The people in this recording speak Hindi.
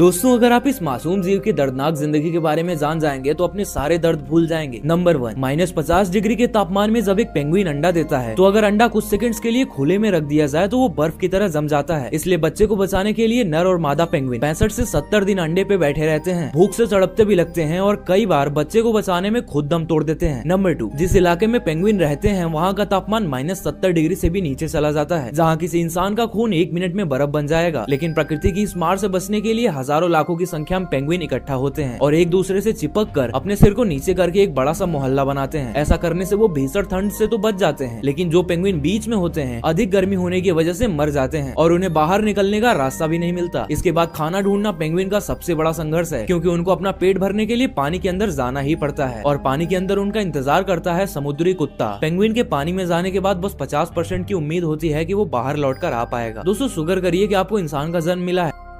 दोस्तों, अगर आप इस मासूम जीव की दर्दनाक ज़िंदगी के बारे में जान जाएँगे तो अपने सारे दर्द भूल जाएँगे। नंबर वन माइनस पचास डिग्री के तापमान में जब एक पेंगुइन अंडा देता है तो अगर अंडा कुछ सेकंड्स के लिए खुले में रख दिया जाए तो वो बर्फ़ की तरह जम जाता है। इसलिए बच्चे को बचाने के लिए नर और मादा पेंगुइन पैंसठ ऐसी सत्तर दिन अंडे पे बैठे रहते हैं। भूख ऐसी तड़पते भी लगते हैं और कई बार बच्चे को बचाने में खुद दम तोड़ देते हैं। नंबर टू जिस इलाके में पेंगुइन रहते हैं, वहाँ का तापमान माइनस सत्तर डिग्री ऐसी भी नीचे चला जाता है, जहाँ किसी इंसान का खून एक मिनट में बर्फ़ बन जाएगा। लेकिन प्रकृति की इस मार ऐसी बचने के लिए हज़ारों लाखों की संख्या में पेंगुइन इकट्ठा होते हैं और एक दूसरे से चिपक कर अपने सिर को नीचे करके एक बड़ा सा मोहल्ला बनाते हैं। ऐसा करने से वो भीषण ठंड से तो बच जाते हैं, लेकिन जो पेंगुइन बीच में होते हैं, अधिक गर्मी होने की वजह से मर जाते हैं और उन्हें बाहर निकलने का रास्ता भी नहीं मिलता। इसके बाद खाना ढूंढना पेंगुइन का सबसे बड़ा संघर्ष है, क्योंकि उनको अपना पेट भरने के लिए पानी के अंदर जाना ही पड़ता है और पानी के अंदर उनका इंतज़ार करता है समुद्री कुत्ता। पेंगुइन के पानी में जाने के बाद बस पचास परसेंट की उम्मीद होती है की वो बाहर लौट कर आ पाएगा। दोस्तों, शुगर करिए की आपको इंसान का जन्म मिला है।